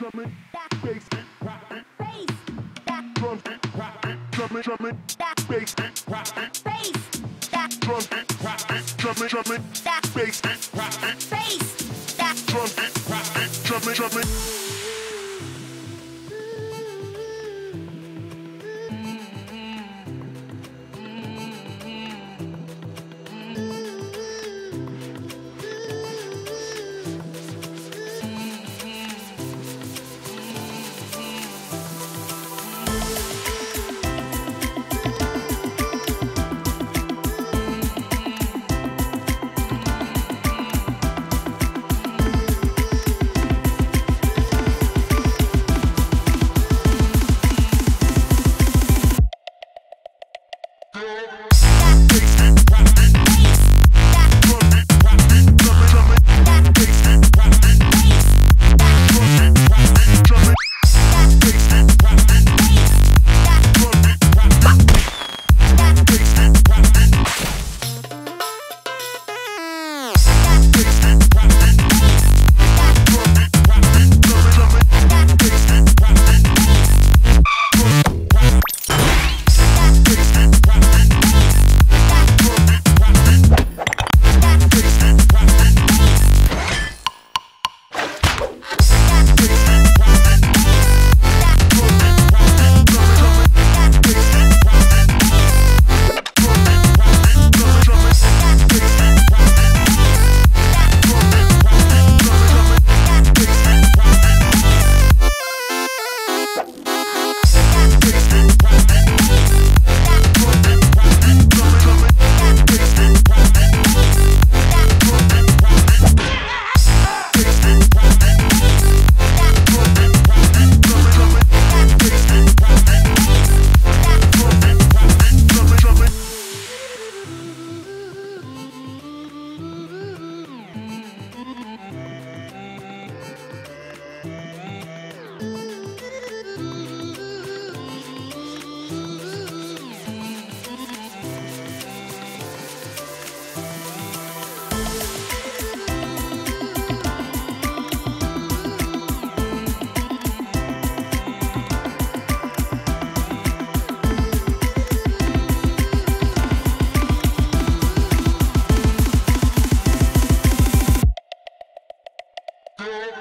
drumming, bass and rock and bass, back drums and rock and drumming, drumming, back bass and rock and bass, back drums and rock and drumming, drumming, back bass and rock and bass, back drums and rock and drumming, drumming. Yeah.